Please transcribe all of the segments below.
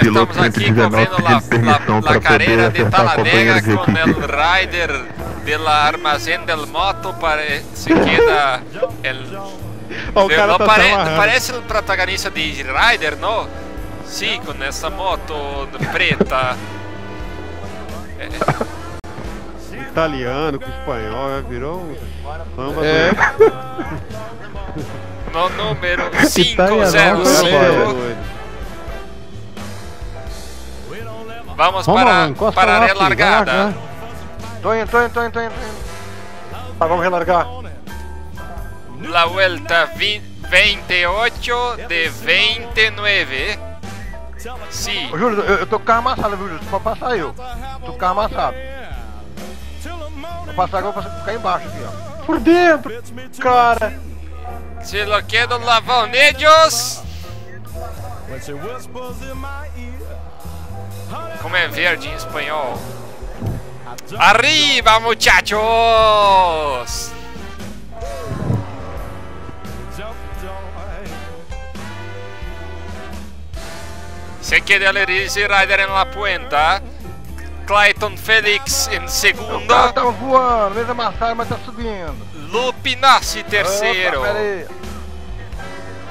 Piloto Estamos aqui 119 pedindo permissão para poder acertar com a de equipe. Rider de la Armazén del Moto para se queda el, oh, o cara tá pare, parece o protagonista de Rider, não? Sim, sí, com essa moto preta. Italiano, com espanhol, né? virou um samba. É. no número 5, 0, 0, Vamos Vamos lá, para, encosta para lá, a relargada. Tô indo, tô indo, tô indo, tô indo. tô indo. Tá, vamos relargar. La vuelta vi- 28 de 29. Sim. Ô, Júlio, eu, eu tô com o carro amassado, viu, Júlio? Pode passar eu. Tô com o carro amassado. Vou passar agora, vou passar- ficar embaixo aqui, ó. Por dentro, cara. Se lo quedo lavando ellos. Como é verde em espanhol? Arriba, muchachos! Se el Easy Rider en la puenta. Clayton Felix em segundo. tá voando, mesmo amassado, mas tá subindo. Lupinassi terceiro. Opa.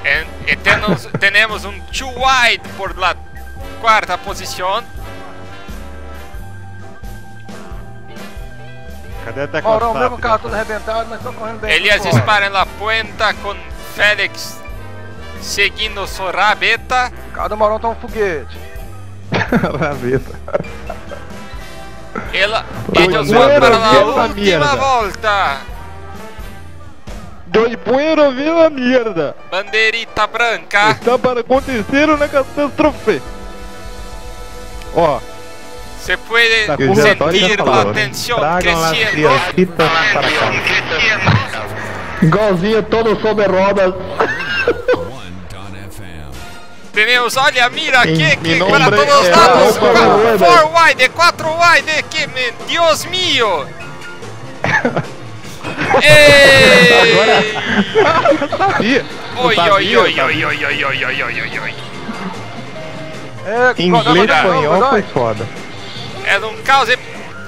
En- e temos, tenemos um two wide por la quarta posição. Cadê até Maurão, Costa? mesmo carro todo arrebentado, mas tô correndo bem. Elias dispara na puenta com Félix seguindo sua rabeta. O carro do Maurão tá um foguete. Rabeta. Ela, bueno, vão para a essa última merda. volta. Dois buenos, viu a merda? Bandeirita branca. Está para acontecer uma catástrofe. Ó, Se pode sentir a as crescendo. para cá. Igualzinho todo sobre rodas. Temos, olha, mira aqui, que para todos os es lados. Rafa Qua- Rueda. Four wide, quatro wide, que me, Dios mío. Ei! Oi, oi, oi, oi, oi, oi, oi, oi, oi, oi. É, Inglês Godoy, espanhol Godoy, foi foda. É um caos. e-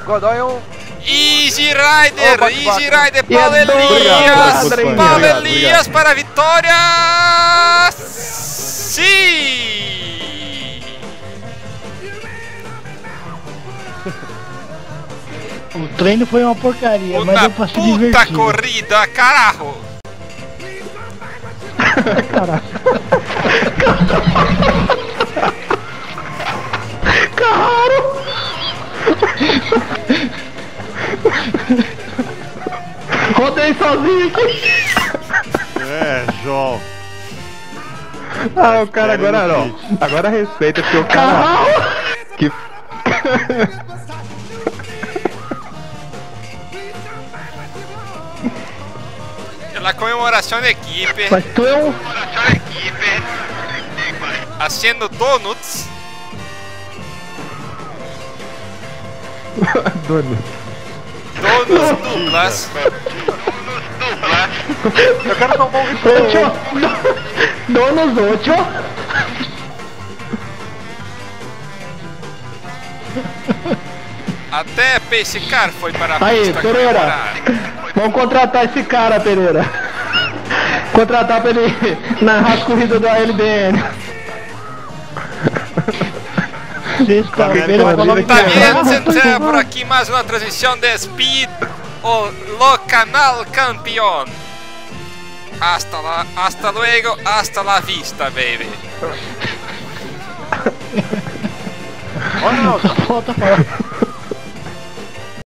Godoy é um... Easy Rider, Oh, bate, Easy bate. Rider, E Paulo é Elias, Paulo Elias para a vitória. Sim! O treino foi uma porcaria, mas Uma deu pra se puta divertir. corrida, carajo! Rodei sozinho aqui. É, João. Ah, o cara agora não. Agora respeita porque o cara. Que. La comemoração da equipe, Mas tu é um. haciendo donuts. Dono. Donuts duplas. Eu quero tomar um Ocho. Donos ocho. Até Pace Car foi para a Aí, pista Pereira. Vamos contratar esse cara, Pereira. Contratar pra ele narrar as corridas da LBN. Latina. que Tá é. bien, gente, por aqui mais uma transmissão de Speed, o Locanal Campeón. Hasta, la, hasta luego, hasta la vista, baby. oh no,